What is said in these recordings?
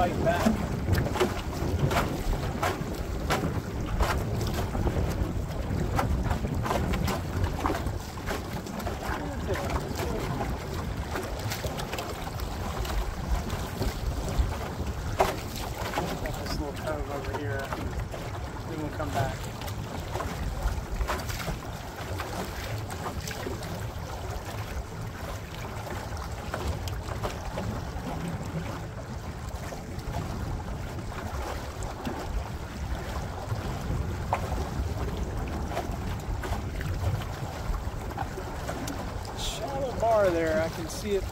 fight back. This little cove over here. Then we'll come back. Shallow bar there. I can see it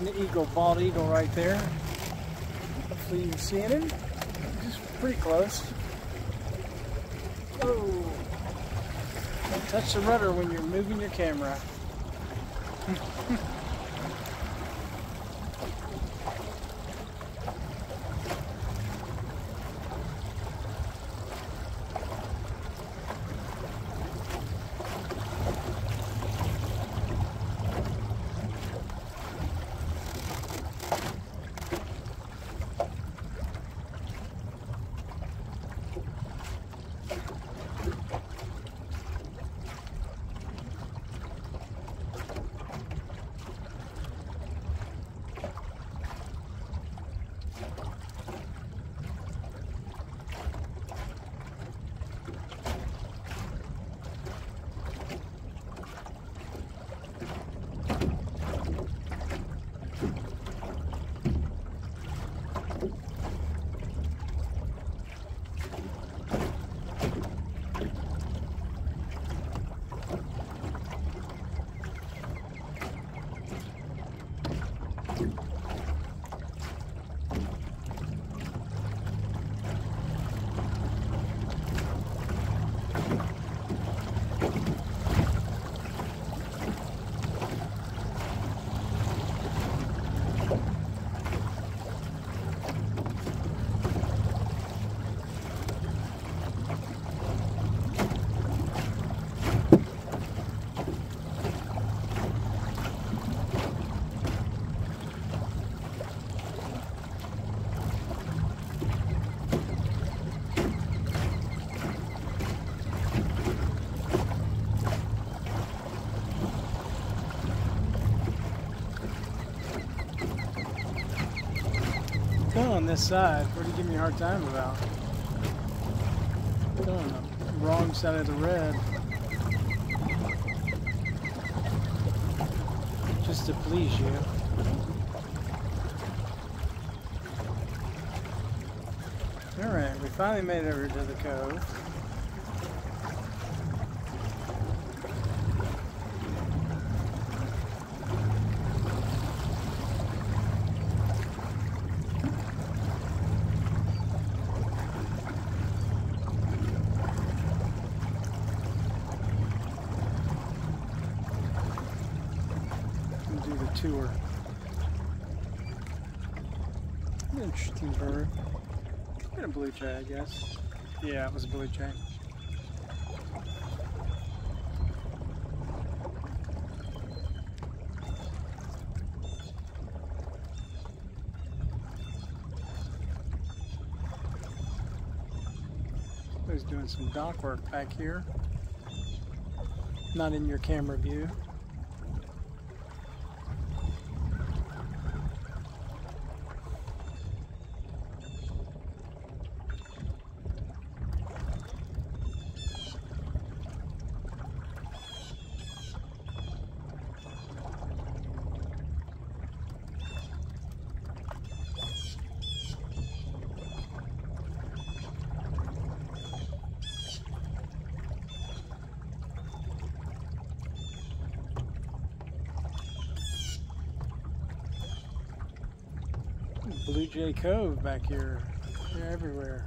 An eagle, bald eagle right there. Hopefully you're seeing him. Just pretty close. Whoa. Don't touch the rudder when you're moving your camera. this side. What are you giving me a hard time about? Put on the wrong side of the red. Just to please you. Alright, we finally made it over to the cove. Tour. Interesting bird. And a blue jay, I guess. Yeah, it was a blue jay. He's doing some dock work back here. Not in your camera view. Blue Jay Cove back here. They're everywhere.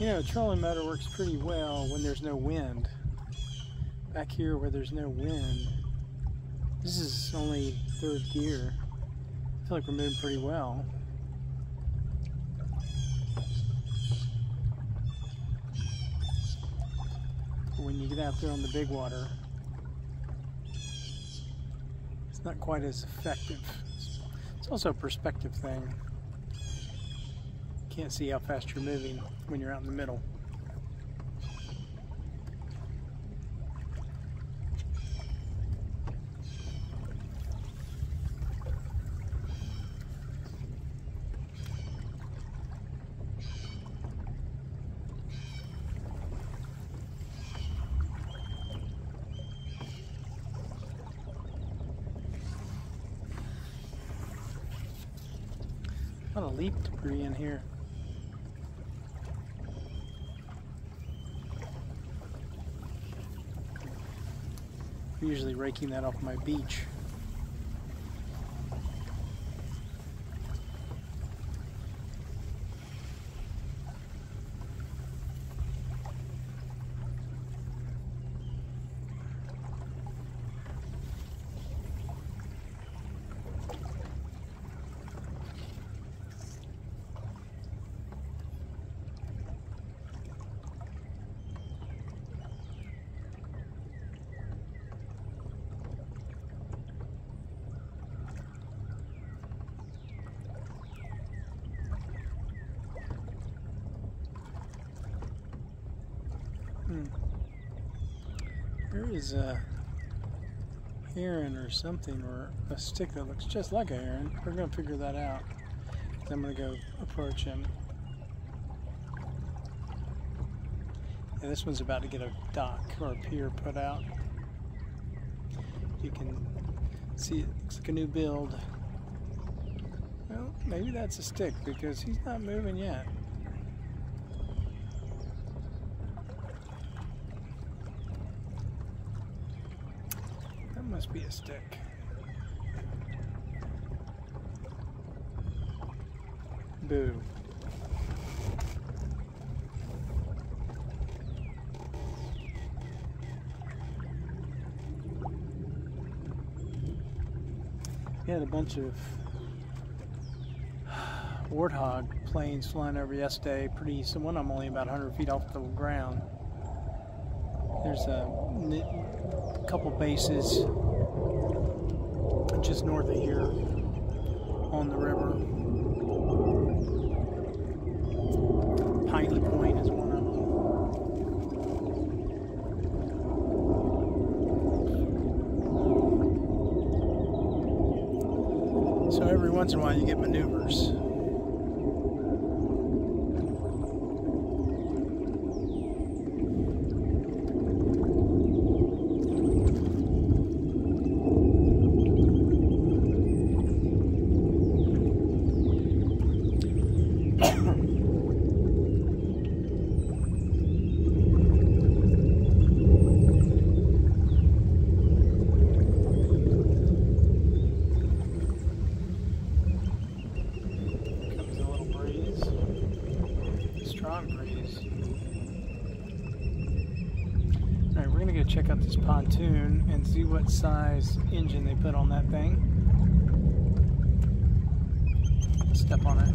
You know, trolling motor works pretty well when there's no wind. Back here where there's no wind, this is only third gear. I feel like we're moving pretty well. When you get out there on the big water, it's not quite as effective. It's also a perspective thing. You can't see how fast you're moving when you're out in the middle. A lot of leaf debris in here. I'm usually raking that off my beach. There is a heron or something, or a stick that looks just like a heron. We're going to figure that out. I'm going to go approach him. This one's about to get a dock or a pier put out. You can see it looks like a new build. Well, maybe that's a stick because he's not moving yet. Be a stick. Boo. We had a bunch of warthog planes flying over yesterday. Pretty, so one of them only about 100 feet off the ground. There's a couple bases just north of here on the river. Piney Point is one of them. So every once in a while you get maneuvers. Comes a little breeze. Strong breeze. Alright, we're gonna go check out this pontoon and see what size engine they put on that thing. Step on it.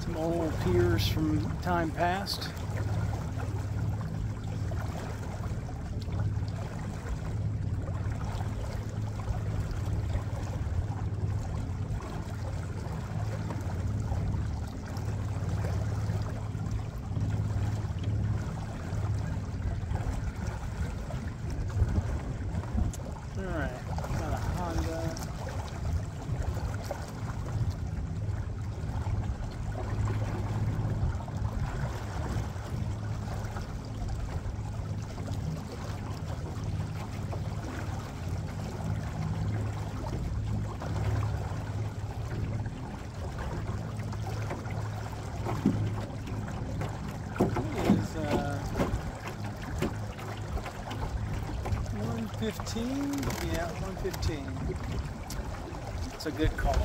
Some old piers from time past. 15. It's a good call.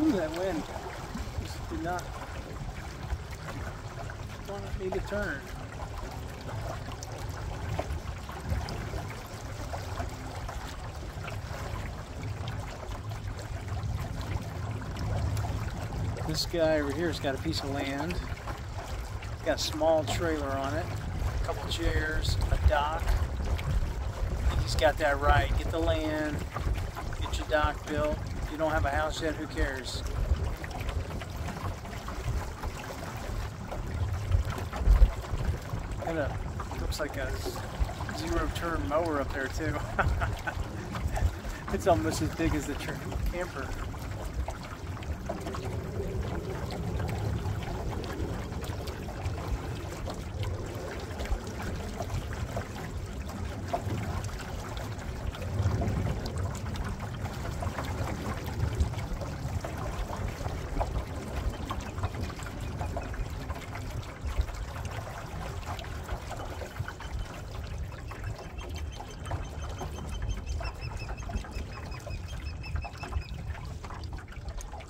Ooh, that wind just did not want me to turn. This guy over here has got a piece of land, got a small trailer on it, a couple chairs, a dock. He's got that right. Get the land, get your dock built. You don't have a house yet, who cares? Got a, looks like a zero turn mower up there too. it's almost as big as the camper.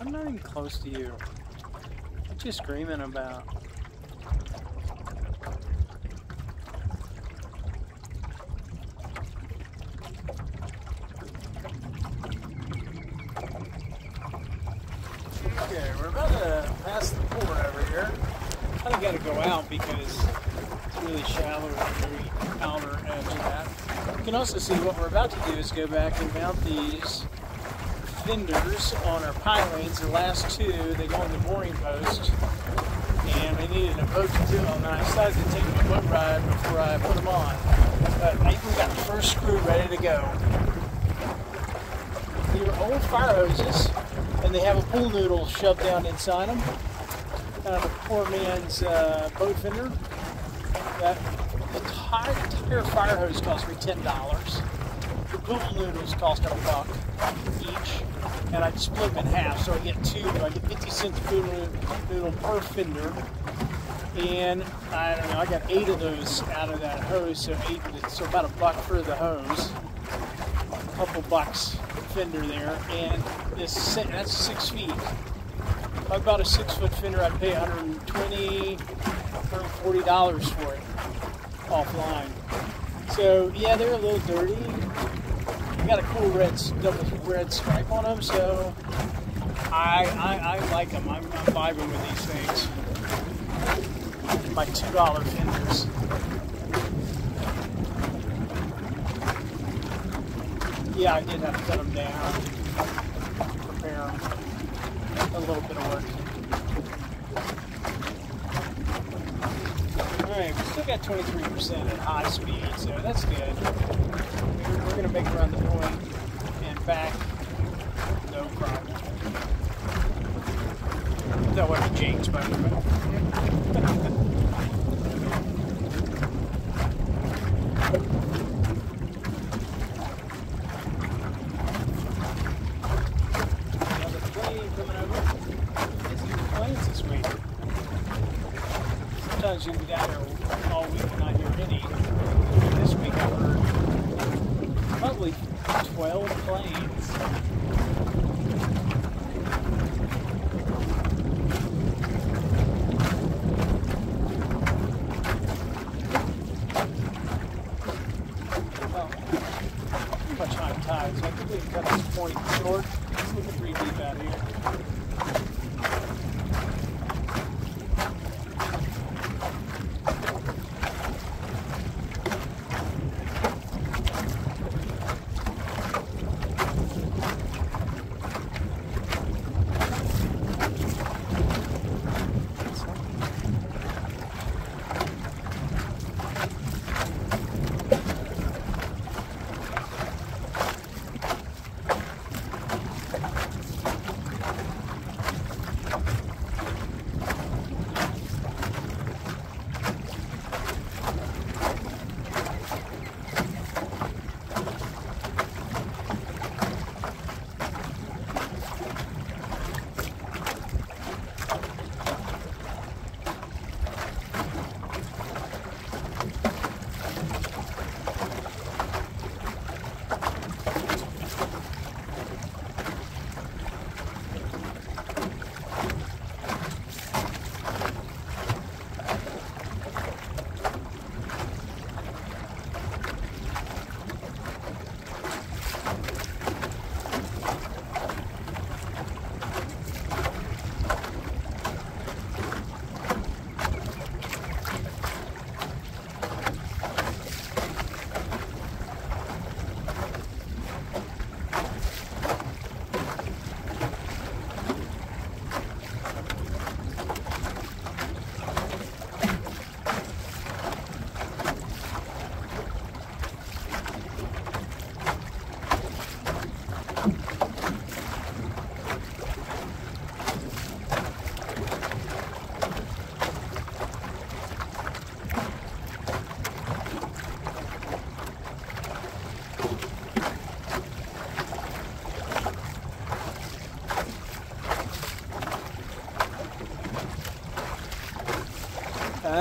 I'm not even close to you. What you screaming about? Okay, we're about to pass the port over here. Kind of got to go out because it's really shallow at the very outer edge of that. You can also see what we're about to do is go back and mount these fenders on our pilings. The last two, they go on the mooring post. And we needed a boat to do them. And I decided to take a boat ride before I put them on. But I even got the first screw ready to go. These are old fire hoses, and they have a pool noodle shoved down inside them. Kind of a poor man's uh, boat fender. That entire fire hose cost me ten dollars. The pool noodles cost a buck and I split them in half, so I get two. I get 50 cents noodle per fender, and I don't know. I got eight of those out of that hose, so eight. So about a buck for the hose, a couple bucks fender there, and this that's six feet. If I bought a six foot fender, I'd pay 120 140 dollars for it offline. So yeah, they're a little dirty. Got a cool red double red stripe on them, so I I, I like them. I'm, I'm vibing with these things. My two dollar fenders. Yeah, I did have to cut them down, prepare them. A little bit of work. Alright, we still got 23% at high speed, so that's good. We're, going to make around the point and back, no problem. That wasn't James, by the way.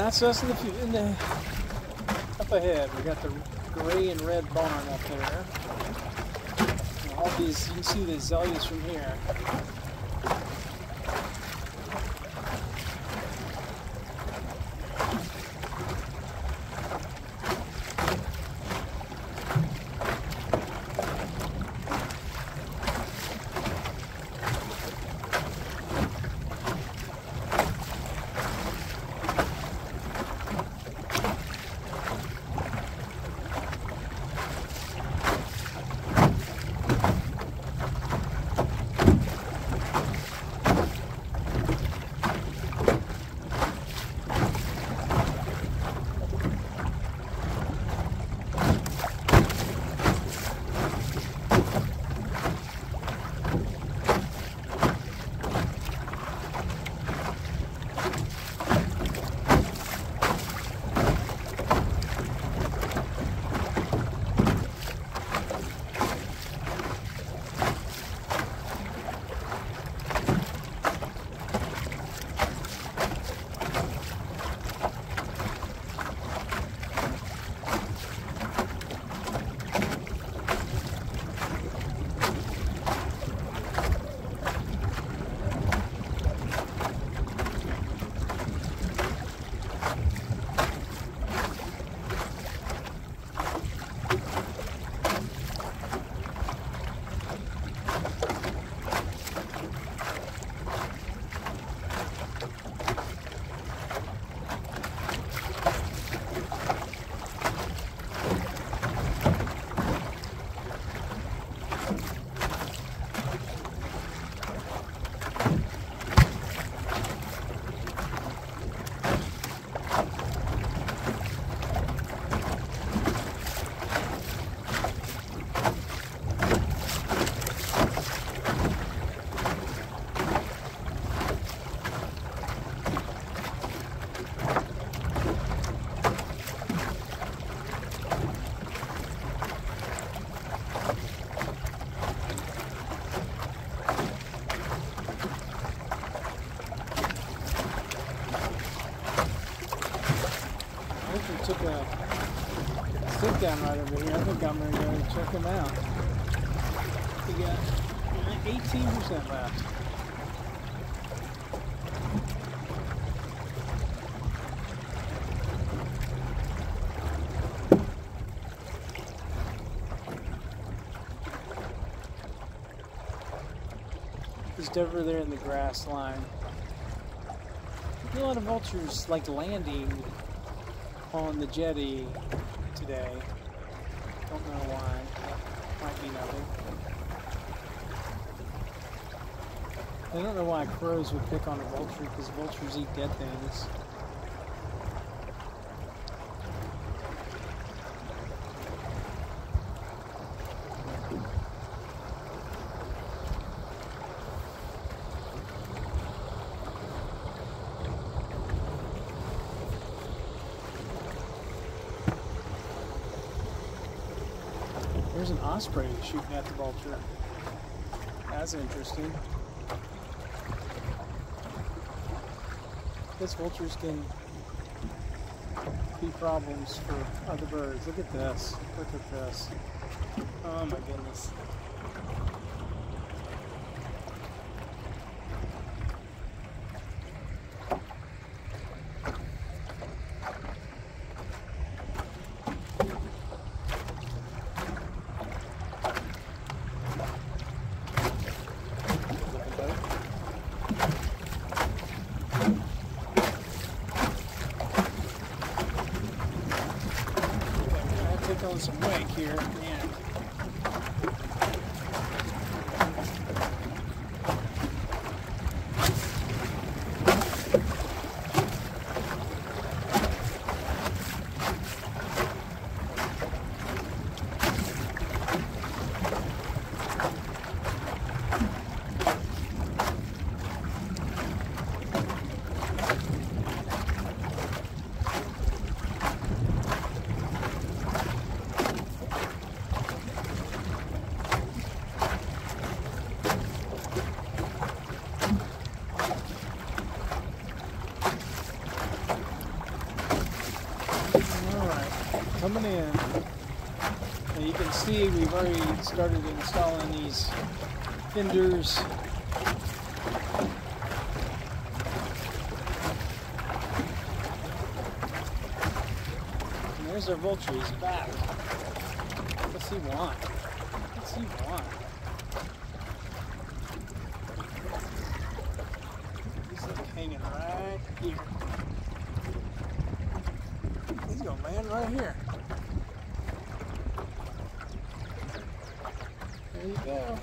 That's us in the, in the up ahead. We got the gray and red barn up there. And all these, you can see the azaleas from here. Over here. I think I'm gonna go check them out. We got 18% left. Just over there in the grass line. A lot of vultures like landing on the jetty today. Know why. Might be nothing. I don't know why crows would pick on a vulture because vultures eat dead things. Osprey shooting at the vulture. That's interesting. Guess vultures can be problems for other birds. Look at this. Look at this. Oh my goodness. I take on some wake here. Yeah. Alright, coming in. And you can see we've already started installing these fenders. And there's our vulture, he's back. What's he want? What's he want? He's like hanging right here. He's gonna land right here. There you go.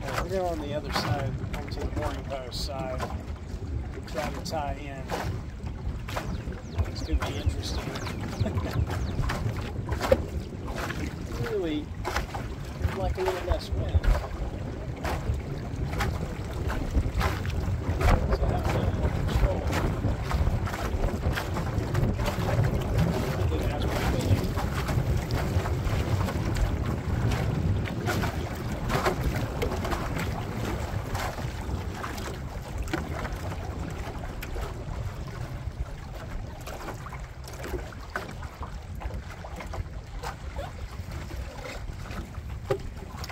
Yeah, We're going on the other side, onto the mooring post side. Try to tie in. It's going to be interesting. really, like a little less wind. So have a little more control. Didn't ask for fishing.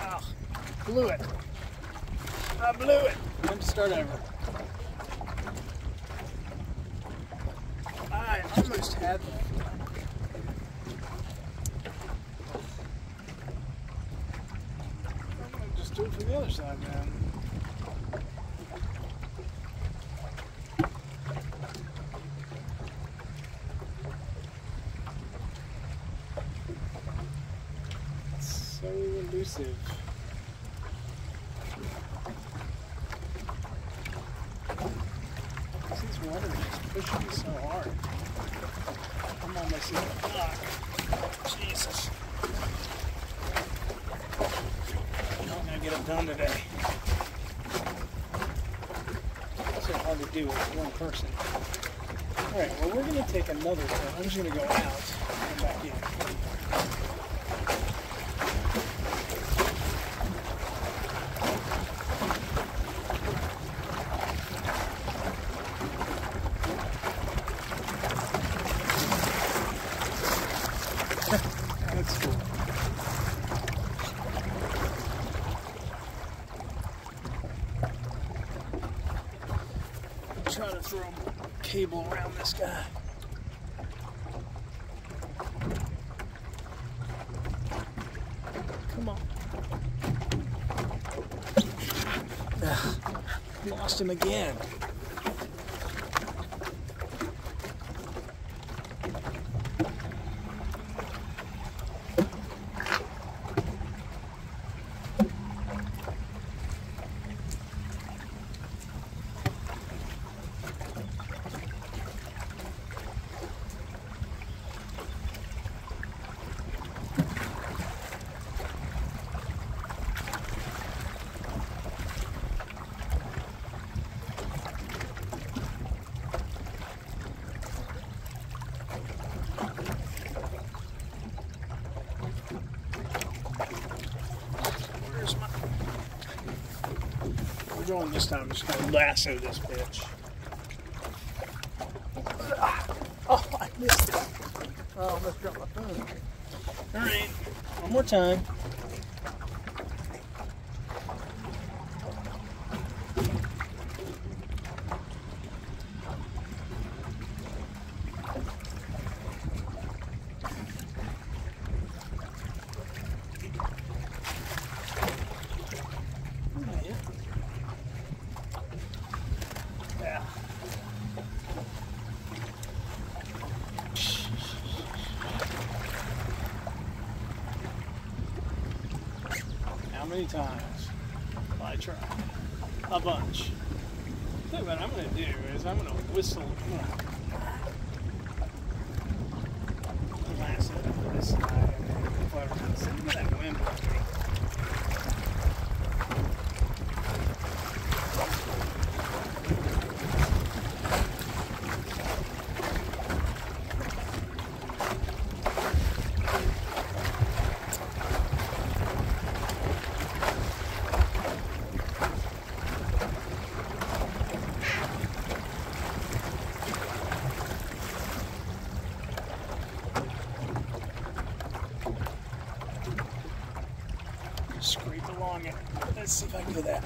Oh, blew it. I blew it. Time to start over. I almost had that. Just do it from the other side now. It's so elusive. This water is pushing me so hard. Jesus. I'm not gonna get it done today. It's so hard to do with one person. Alright, well we're going to take another turn. I'm just going to go out and come back in. That's cool. Try to throw a cable around this guy. Come on. Ugh, lost him again. Going this time. I'm just going to lasso this bitch. Ah. Oh, I missed it. Oh, I almost dropped my phone. All right, one more time. Yeah. Yeah. How many times will I try? A bunch. So what I'm going to do is I'm going to whistle. I'm gonna lasso to this side. Whatever. Look at that wind blowing me. Scrape along it. Let's see if I can do that.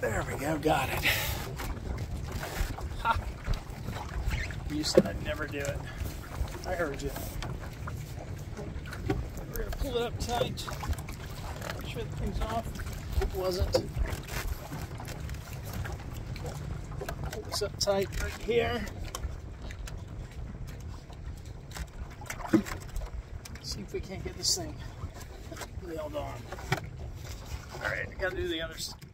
There we go, got it. Ha. You said I'd never do it. I heard you. We're gonna pull it up tight. Make sure the thing's off. It wasn't. Pull this up tight right here. See if we can't get this thing nailed on. All right, I gotta do the other side.